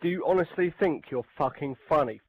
Do you honestly think you're fucking funny?